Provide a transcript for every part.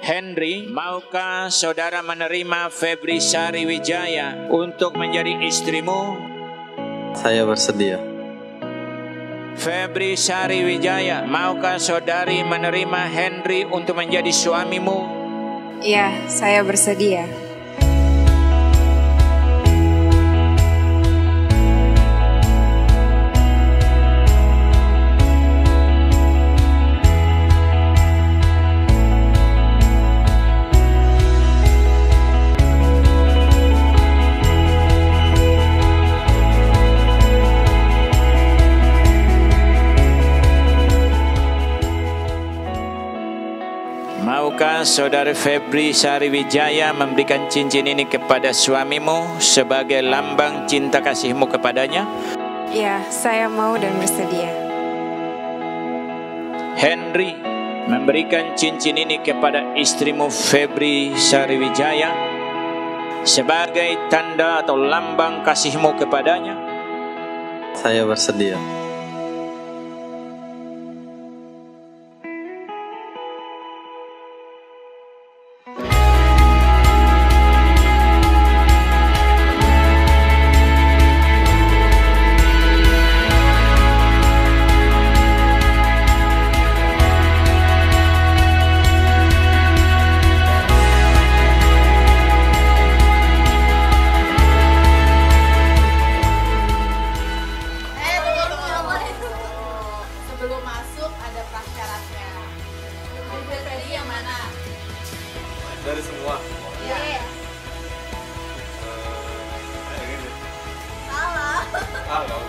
Henry, maukah saudara menerima Febri Sari Wijaya untuk menjadi istrimu? Saya bersedia. Febri Sari Wijaya, maukah saudari menerima Henry untuk menjadi suamimu? Ya, saya bersedia. Maukah saudara Febri Sariwijaya memberikan cincin ini kepada suamimu sebagai lambang cinta kasihmu kepadanya? Ya, saya mau dan bersedia. Henry memberikan cincin ini kepada istrimu Febri Sariwijaya sebagai tanda atau lambang kasihmu kepadanya? Saya bersedia. Ada prasyaratnya. Mobil tadi yang mana? Dari semua. Iya. Salah. Halo.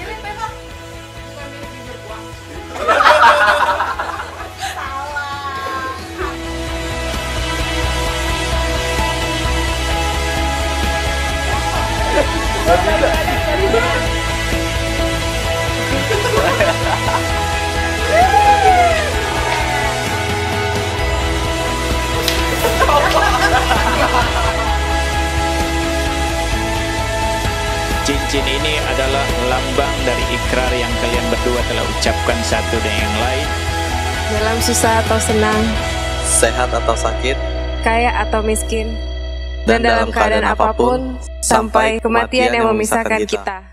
Mirip memang. Bukan mirip bibir. Salah. Cincin ini adalah lambang dari ikrar yang kalian berdua telah ucapkan satu dengan yang lain. Dalam susah atau senang, Sehat atau sakit, kaya atau miskin, dan dalam keadaan apa pun, sampai kematian yang memisahkan kita.